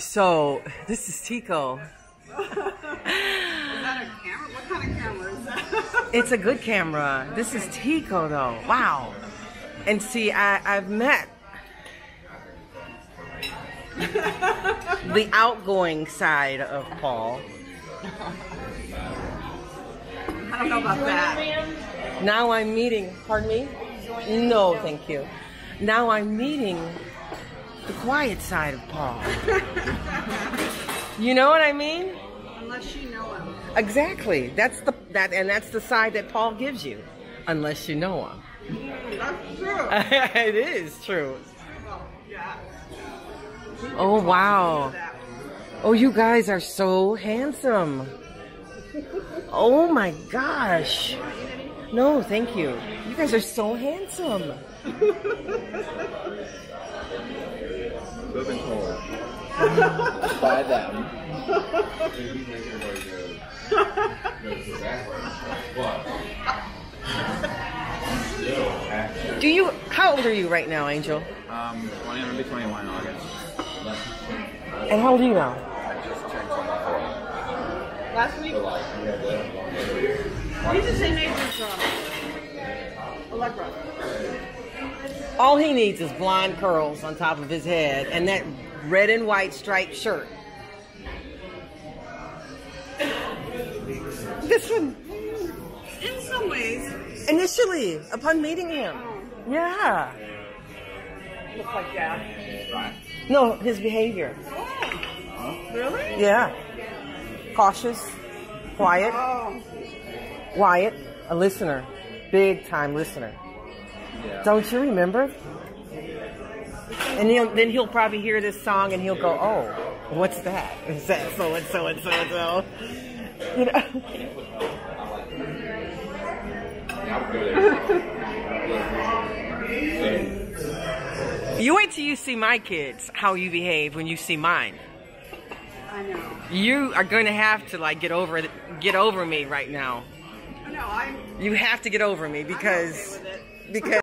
So, this is Tico. Is that a camera? What kind of camera is that? It's a good camera. This is Tico, though. Wow. And see, I, I've met the outgoing side of Paul. I don't know about that. Now I'm meeting, pardon me? No, thank you. Now I'm meeting the quiet side of Paul. You know what I mean? Unless you know him. Exactly. That's the that and that's the side that Paul gives you, unless you know him. That's true. it is true. Well, yeah. Oh wow. Oh, you guys are so handsome. Oh my gosh. No, thank you. You guys are so handsome. They've been told by them. Do you? How old are you right now, Angel? Um, 20, I'm gonna be 21 in August. And how old are you now? I just turned 24. Last week? He's the same age as um, Allegra. All he needs is blonde curls on top of his head and that red and white striped shirt. This one, In some ways, initially, upon meeting him. Oh. Yeah. look like that. No, his behavior. Oh. Really? Yeah. Cautious, quiet, Oh, Wyatt, a listener, big time listener. Yeah. Don't you remember? And he'll, then he'll probably hear this song and he'll go, "Oh, what's that? Is that so and so and so and so?" You know. You wait till you see my kids, how you behave when you see mine. I know. You are going to have to like get over get over me right now. I know. I'm, You have to get over me I'm okay because with it. because